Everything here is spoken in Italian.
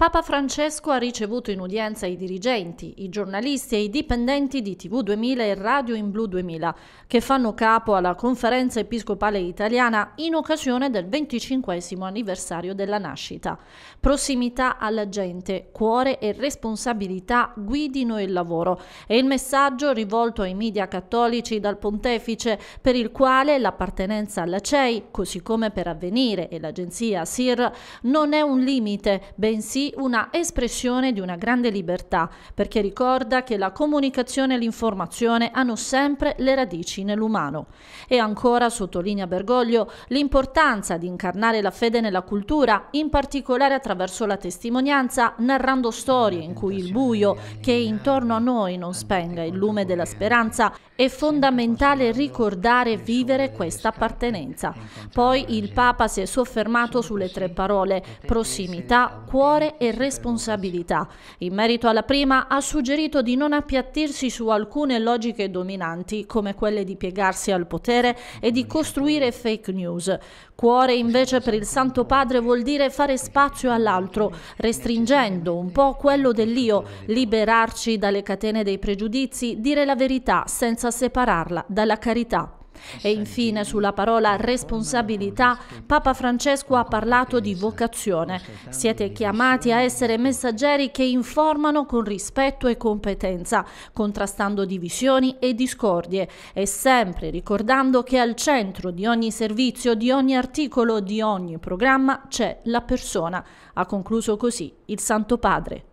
Papa Francesco ha ricevuto in udienza i dirigenti, i giornalisti e i dipendenti di TV 2000 e Radio in Blu 2000, che fanno capo alla Conferenza Episcopale Italiana in occasione del 25 anniversario della nascita. Prossimità alla gente, cuore e responsabilità guidino il lavoro. È il messaggio rivolto ai media cattolici dal pontefice, per il quale l'appartenenza alla CEI, così come per Avvenire e l'agenzia SIR, non è un limite, bensì una espressione di una grande libertà, perché ricorda che la comunicazione e l'informazione hanno sempre le radici nell'umano. E ancora sottolinea Bergoglio l'importanza di incarnare la fede nella cultura, in particolare attraverso la testimonianza, narrando storie in cui il buio che intorno a noi non spenga il lume della speranza, è fondamentale ricordare e vivere questa appartenenza. Poi il Papa si è soffermato sulle tre parole prossimità, cuore e responsabilità. In merito alla prima ha suggerito di non appiattirsi su alcune logiche dominanti come quelle di piegarsi al potere e di costruire fake news. Cuore invece per il Santo Padre vuol dire fare spazio all'altro, restringendo un po' quello dell'io, liberarci dalle catene dei pregiudizi, dire la verità senza separarla dalla carità. E infine sulla parola responsabilità Papa Francesco ha parlato di vocazione. Siete chiamati a essere messaggeri che informano con rispetto e competenza, contrastando divisioni e discordie e sempre ricordando che al centro di ogni servizio, di ogni articolo, di ogni programma c'è la persona. Ha concluso così il Santo Padre.